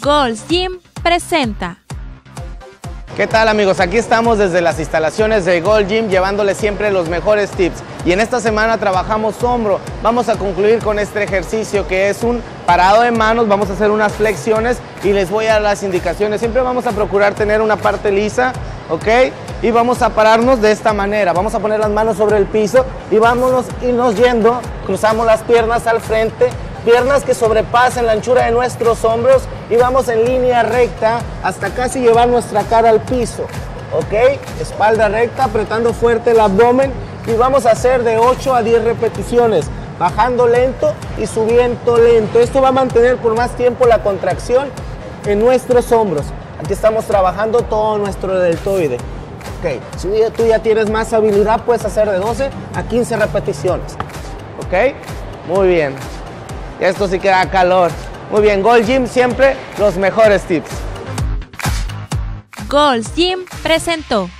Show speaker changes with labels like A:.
A: Gold's Gym presenta.
B: ¿Qué tal amigos? Aquí estamos desde las instalaciones de Gold Gym llevándoles siempre los mejores tips. Y en esta semana trabajamos hombro. Vamos a concluir con este ejercicio que es un parado de manos. Vamos a hacer unas flexiones y les voy a dar las indicaciones. Siempre vamos a procurar tener una parte lisa, ¿ok? Y vamos a pararnos de esta manera. Vamos a poner las manos sobre el piso y vámonos irnos yendo. Cruzamos las piernas al frente piernas que sobrepasen la anchura de nuestros hombros y vamos en línea recta hasta casi llevar nuestra cara al piso. ¿Ok? Espalda recta, apretando fuerte el abdomen y vamos a hacer de 8 a 10 repeticiones, bajando lento y subiendo lento. Esto va a mantener por más tiempo la contracción en nuestros hombros. Aquí estamos trabajando todo nuestro deltoide. Ok, si tú ya tienes más habilidad, puedes hacer de 12 a 15 repeticiones. ¿Ok? Muy bien. Esto sí queda calor. Muy bien, Gold Gym siempre los mejores tips.
A: Gold's Gym presentó.